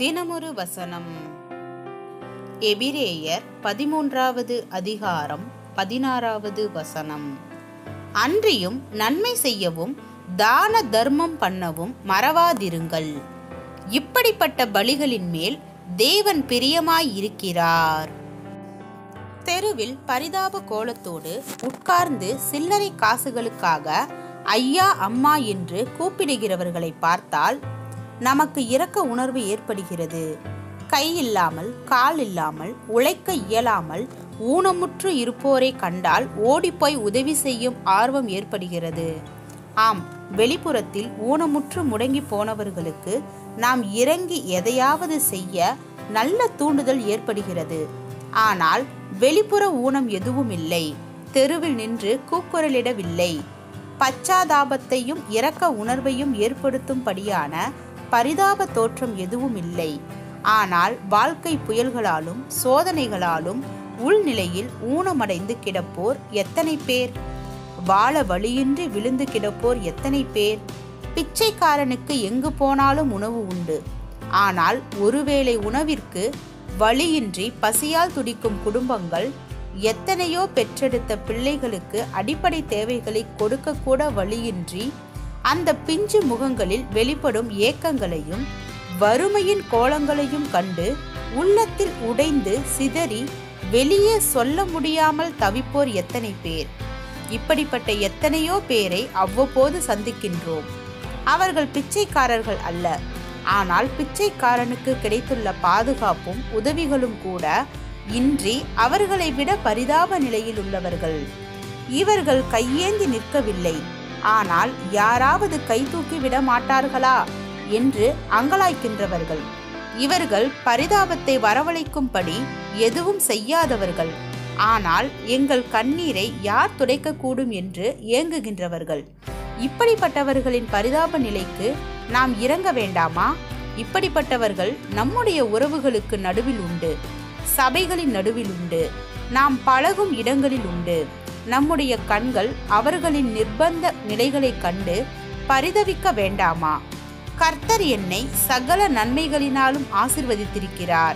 தினமொரு வசனம். எபிரேயர் பதிமூன்றாவது அதிகாரம் பதினாறாவது வசனம். அன்றியும் நன்மை செய்யவும் தான தர்மம் பண்ணவும் மறவாதிருங்கள். இப்படிப்பட்ட பலிகளின் மேல் தேவன் பிரியமாயிருக்கிறார். தெருவில் பரிதாப கோலத்தோடு உட்கார்ந்து சில்லறை காசுகளுக்காக ஐயா அம்மா என்று கூப்பிடுகிறவர்களை பார்த்தால் நமக்கு இரக்க உணர்வு ஏற்படுகிறது. கை இல்லாமல் கால் இல்லாமல் உழைக்க இயலாமல் ஊனமுற்று இருப்போரை கண்டால் ஓடிப்போய் உதவி செய்யும் ஆர்வம் ஏற்படுகிறது. ஆம் வெளிப்புறத்தில் ஊனமுற்று முடங்கி போனவர்களுக்கு நாம் இறங்கி எதையாவது செய்ய நல்ல தூண்டுதல் ஏற்படுகிறது. ஆனால் வெளிப்புற ஊனம் எதுவும் இல்லை. தெருவில் நின்று கூக்குரலிடவில்லை. பச்சாதாபத்தையும் இரக்க உணர்வையும் ஏற்படுத்தும்படியான பரிதாப தோற்றம் எதுவும் இல்லை. ஆனால் வாழ்க்கை புயல்களாலும் சோதனைகளாலும் உள்நிலையில் ஊனமடைந்து கிடப்போர் எத்தனை பேர்? வாழ வழியின்றி விழுந்து கிடப்போர் எத்தனை பேர்? பிச்சைக்காரனுக்கு எங்கு போனாலும் உணவு உண்டு. ஆனால் ஒருவேளை உணவிற்கு வழியின்றி பசியால் துடிக்கும் குடும்பங்கள் எத்தனையோ பெற்றெடுத்த பிள்ளைகளுக்கு அடிப்படை தேவைகளை கொடுக்கக்கூட வழியின்றி அந்த பிஞ்சு முகங்களில் வெளிப்படும் ஏக்கங்களையும் வறுமையின் கோலங்களையும் கண்டு உள்ளத்தில் உடைந்து சிதறி வெளியே சொல்ல முடியாமல் தவிப்போர் எத்தனை பேர்? இப்படிப்பட்ட எத்தனையோ பேரை அவ்வப்போது சந்திக்கின்றோம். அவர்கள் பிச்சைக்காரர்கள் அல்ல. ஆனால் பிச்சைக்காரனுக்கு கிடைத்துள்ள பாதுகாப்பும் உதவிகளும் கூட இன்றி அவர்களை விட பரிதாப நிலையில் உள்ளவர்கள். இவர்கள் கையேந்தி நிற்கவில்லை. ஆனால் யாராவது கை தூக்கி விட மாட்டார்களா என்று அங்கலாய்க்கின்றவர்கள். இவர்கள் பரிதாபத்தை வரவழைக்கும்படி எதுவும் செய்யாதவர்கள். ஆனால் எங்கள் கண்ணீரை யார் துடைக்கக்கூடும் என்று ஏங்குகின்றவர்கள். இப்படிப்பட்டவர்களின் பரிதாப நிலைக்கு நாம் இறங்க வேண்டாமா? இப்படிப்பட்டவர்கள் நம்முடைய உறவுகளுக்கு நடுவில் உண்டு. சபைகளின் நடுவில் உண்டு. நாம் பழகும் இடங்களில் உண்டு. நம்முடைய கண்கள் அவர்களின் நிர்பந்த நிலைகளைக் கண்டு பரிதவிக்க வேண்டாமா? கர்த்தர் என்னை சகல நன்மைகளினாலும் ஆசிர்வதித்திருக்கிறார்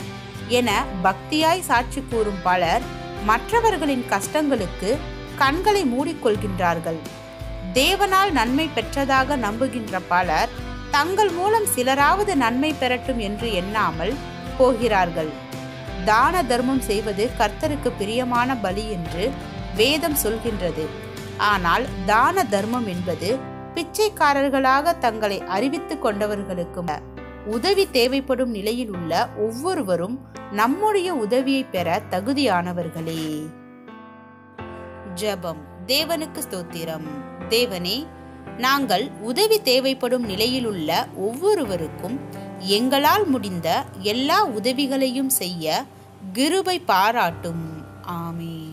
என பக்தியாய் சாட்சி கூறும் பலர் மற்றவர்களின் கஷ்டங்களுக்கு கண்களை மூடிக்கொள்கின்றார்கள். தேவனால் நன்மை பெற்றதாக நம்புகின்ற பலர் தங்கள் மூலம் சிலராவது நன்மை பெறட்டும் என்று எண்ணாமல் போகிறார்கள். தான தர்மம் செய்வது கர்த்தருக்கு பிரியமான பலி என்று வேதம் சொல்கின்றது. ஆனால் தான தர்மம் என்பது பிச்சைக்காரர்களாக தங்களை அறிவித்துக் கொண்டவர்களுக்கு உதவி தேவைப்படும் நிலையில் உள்ள ஒவ்வொருவரும் நம்முடைய உதவியை பெற தகுதியானவர்களே. ஜபம். தேவனுக்கு ஸ்தோத்திரம். தேவனே நாங்கள் உதவி தேவைப்படும் நிலையில் உள்ள ஒவ்வொருவருக்கும் எங்களால் முடிந்த எல்லா உதவிகளையும் செய்ய கிருபை பாராட்டும். ஆமே